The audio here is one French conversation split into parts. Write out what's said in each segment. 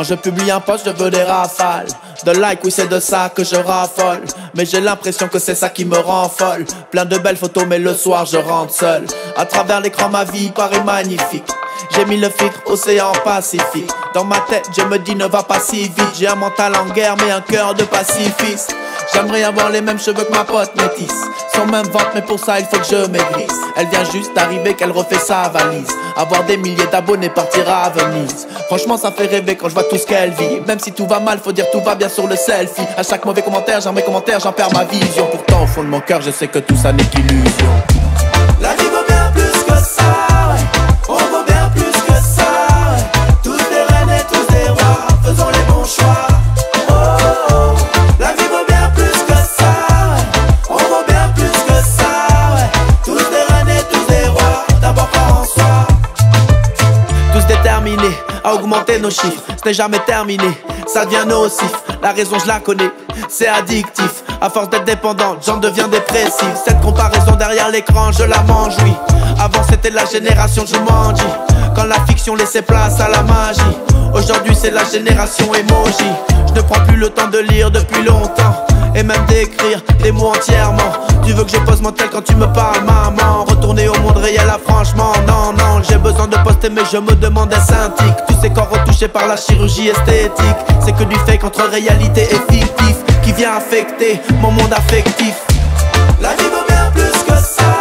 Quand je publie un post, je veux des rafales. De like, oui, c'est de ça que je raffole. Mais j'ai l'impression que c'est ça qui me rend folle. Plein de belles photos, mais le soir, je rentre seul. À travers l'écran, ma vie paraît magnifique. J'ai mis le filtre océan Pacifique. Dans ma tête, je me dis ne va pas si vite. J'ai un mental en guerre, mais un cœur de pacifiste. J'aimerais avoir les mêmes cheveux que ma pote métisse. Son même ventre, mais pour ça il faut que je maigrisse. Elle vient juste d'arriver qu'elle refait sa valise. Avoir des milliers d'abonnés, partir à Venise. Franchement, ça fait rêver quand je vois tout ce qu'elle vit. Même si tout va mal, faut dire tout va bien sur le selfie. À chaque mauvais commentaire, j'en mes commentaires, j'en perds ma vision. Pourtant, au fond de mon cœur, je sais que tout ça n'est qu'illusion. La vie vaut bien plus que ça, tous déterminés à augmenter nos chiffres. Ce n'est jamais terminé, ça devient nocif. La raison, je la connais, c'est addictif. À force d'être dépendant, j'en deviens dépressif. Cette comparaison derrière l'écran, je la mange, oui. Avant, c'était la génération, je m'en dis. Fiction laissait place à la magie. Aujourd'hui, c'est la génération emoji. Je ne prends plus le temps de lire depuis longtemps. Et même d'écrire des mots entièrement. Tu veux que je pose mon tel quand tu me parles, maman? Retourner au monde réel, là, franchement, non, non. J'ai besoin de poster, mais je me demande est synthique. Tous ces corps retouchés par la chirurgie esthétique. C'est que du fake entre réalité et fictif. Qui vient affecter mon monde affectif. La vie vaut bien plus que ça,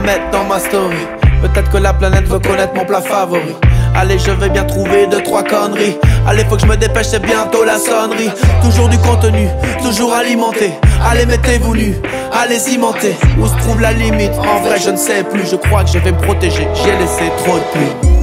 mettre dans ma story. Peut-être que la planète veut connaître mon plat favori. Allez, je vais bien trouver deux, trois conneries. Allez, faut que je me dépêche, c'est bientôt la sonnerie. Toujours du contenu, toujours alimenté. Allez, mettez-vous nu, allez cimenter. Où se trouve la limite? En vrai, je ne sais plus. Je crois que je vais me protéger. J'ai laissé trop de pluie.